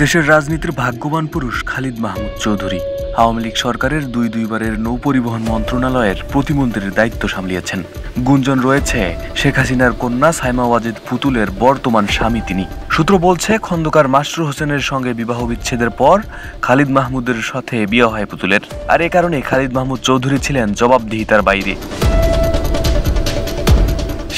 দেশের রাজনীতির ভাগ্যবান পুরুষ খালিদ মাহমুদ চৌধুরী আওয়ামী লীগ সরকারের দুই দুইবারের নৌ পরিবহন মন্ত্রণালয়ের প্রতিমন্ত্রীর দায়িত্ব সামলিয়েছেন। গুঞ্জন রয়েছে, শেখ হাসিনার কন্যা সাইমা ওয়াজেদ পুতুলের বর্তমান স্বামী তিনি। সূত্র বলছে, খন্দকার মাসরু হোসেনের সঙ্গে বিবাহ বিচ্ছেদের পর খালিদ মাহমুদের সাথে বিয়ে হয় পুতুলের। আর এ কারণে খালিদ মাহমুদ চৌধুরী ছিলেন জবাবদিহিতার বাইরে।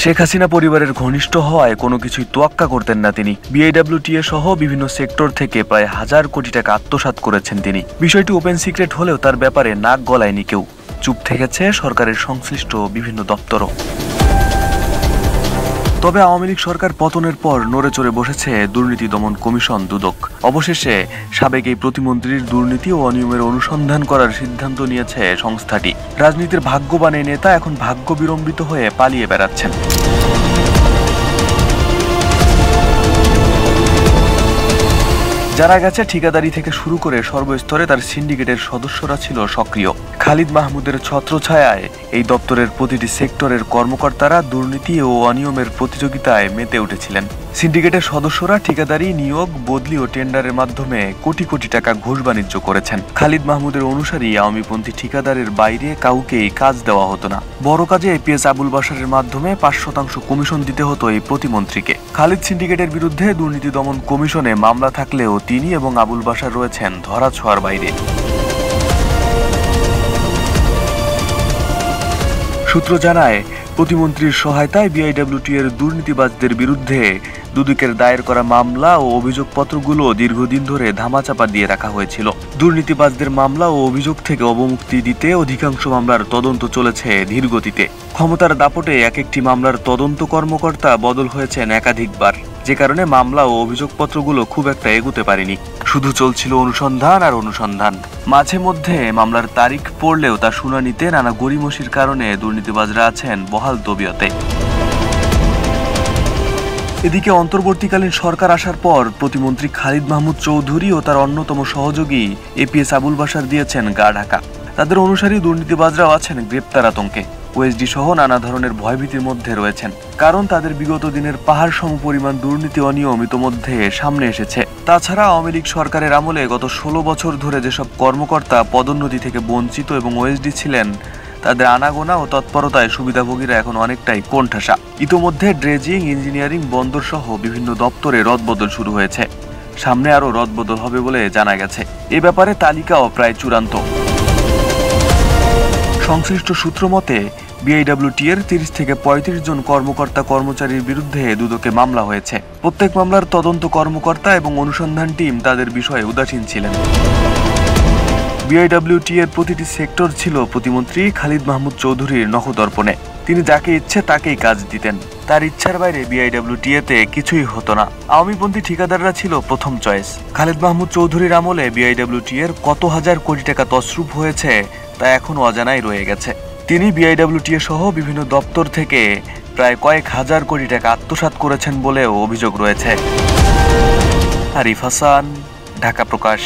শেখ হাসিনা পরিবারের ঘনিষ্ঠ হওয়ায় কোনো কিছুই তোয়াক্কা করতেন না তিনি। বিএডব্লিউটিএ সহ বিভিন্ন সেক্টর থেকে প্রায় হাজার কোটি টাকা আত্মসাত করেছেন তিনি। বিষয়টি ওপেন সিক্রেট হলেও তার ব্যাপারে নাক গলায়নি কেউ। চুপ থেকেছে সরকারের সংশ্লিষ্ট বিভিন্ন দপ্তরও। তবে আওয়ামী লীগ সরকার পতনের পর নড়ে চড়ে বসেছে দুর্নীতি দমন কমিশন দুদক। অবশেষে সাবেক এই প্রতিমন্ত্রীর দুর্নীতি ও অনিয়মের অনুসন্ধান করার সিদ্ধান্ত নিয়েছে সংস্থাটি। রাজনীতির ভাগ্যবান এই নেতা এখন ভাগ্য বিড়ম্বিত হয়ে পালিয়ে বেড়াচ্ছেন। জানা গেছে ঠিকাদারি থেকে শুরু করে সর্বস্তরে তার সিন্ডিকেটের সদস্যরা ছিল সক্রিয়। খালিদ মাহমুদের ছত্রছায়ায় এই দপ্তরের প্রতিটি সেক্টরের কর্মকর্তারা দুর্নীতি ও অনিয়মের প্রতিযোগিতায় মেতে উঠেছিলেন। সিন্ডিকেটের সদস্যরা ঠিকাদারি, নিয়োগ, বদলি ও টেন্ডারের মাধ্যমে কোটি কোটি টাকা ঘুষ বাণিজ্য করেছেন। খালিদ মাহমুদের অনুসারী আওয়ামীপন্থী ঠিকাদারের বাইরে কাউকেই কাজ দেওয়া হতো না। বড় কাজে এপিএস আবুল বাসারের মাধ্যমে পাঁচ শতাংশ কমিশন দিতে হতো এই প্রতিমন্ত্রীকে। খালিদ সিন্ডিকেটের বিরুদ্ধে দুর্নীতি দমন কমিশনে মামলা থাকলেও তিনি এবং আবুল বাসার রয়েছেন ধরা ছোঁয়ার বাইরে। সূত্র জানায় প্রতিমন্ত্রীর সহায়তায় বিআইডব্লিউটি এর দুর্নীতিবাজদের বিরুদ্ধে দুদকের দায়ের করা মামলা ও অভিযোগপত্রগুলো দীর্ঘদিন ধরে ধামাচাপা দিয়ে রাখা হয়েছিল। দুর্নীতিবাজদের মামলা ও অভিযোগ থেকে অবমুক্তি দিতে অধিকাংশ মামলার তদন্ত চলেছে ধীরগতিতে। ক্ষমতার দাপটে এক একটি মামলার তদন্ত কর্মকর্তা বদল হয়েছেন একাধিকবার। যে কারণে মামলা ও অভিযোগপত্রগুলো খুব একটা এগুতে পারেনি। শুধু চলছিল অনুসন্ধান আর অনুসন্ধান। মাঝে মধ্যে মামলার তারিখ পড়লেও তা শুনানিতে নানা গড়িমসির কারণে দুর্নীতিবাজরা আছেন বহাল তবিয়তে। এদিকে অন্তর্বর্তীকালীন সরকার আসার পর প্রতিমন্ত্রী খালিদ মাহমুদ চৌধুরী ও তার অন্যতম সহযোগী এপিএস আবুল বাসার দিয়েছেন গা ঢাকা। তাদের অনুসারী দুর্নীতিবাজরাও আছেন গ্রেপ্তার আতঙ্কে। ওএসডি সহ নানা ধরনের ভয়ভীতির মধ্যে রয়েছেন। কারণ তাদের বিগত দিনের পাহাড় সম পরিমাণ দুর্নীতি অনিয়ম ইতোমধ্যে সামনে এসেছে। তাছাড়া আওয়ামী লীগ সরকারের আমলে গত ষোলো বছর ধরে যেসব কর্মকর্তা পদোন্নতি থেকে বঞ্চিত এবং ওএসডি ছিলেন, তাদের আনাগোনা ও তৎপরতায় সুবিধাভোগীরা এখন অনেকটাই কোণঠাসা। ইতোমধ্যে ড্রেজিং, ইঞ্জিনিয়ারিং বন্দর সহ বিভিন্ন দপ্তরে রদবদল শুরু হয়েছে। সামনে আরও রদবদল হবে বলে জানা গেছে। এ ব্যাপারে তালিকাও প্রায় চূড়ান্ত। সংশ্লিষ্ট সূত্র মতে বিআইডব্লিউটি এর তিরিশ থেকে পঁয়ত্রিশ জন কর্মকর্তা কর্মচারীর বিরুদ্ধে দুদকে মামলা হয়েছে। প্রত্যেক মামলার তদন্ত কর্মকর্তা এবং অনুসন্ধান টিম তাদের বিষয়ে উদাসীন ছিলেন। বিআইডব্লিউটি এর প্রতিটি সেক্টর ছিল প্রতিমন্ত্রী খালিদ মাহমুদ চৌধুরীর নখদর্পণে। তিনি যাকে ইচ্ছে তাকেই কাজ দিতেন। তার ইচ্ছার বাইরে বিআইডব্লিউটি এতে কিছুই হতো না। আওয়ামীপন্থী ঠিকাদাররা ছিল প্রথম চয়েস। খালিদ মাহমুদ চৌধুরীর আমলে বিআইডব্লিউটি এর কত হাজার কোটি টাকা তসরুপ হয়েছে তা এখন অজানাই রয়ে গেছে। তিনি বিআইডব্লিউটিএ সহ বিভিন্ন দপ্তর থেকে প্রায় কয়েক হাজার কোটি টাকা আত্মসাত করেছেন বলেও অভিযোগ রয়েছে। আরিফ হাসান, ঢাকা প্রকাশ।